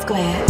Square.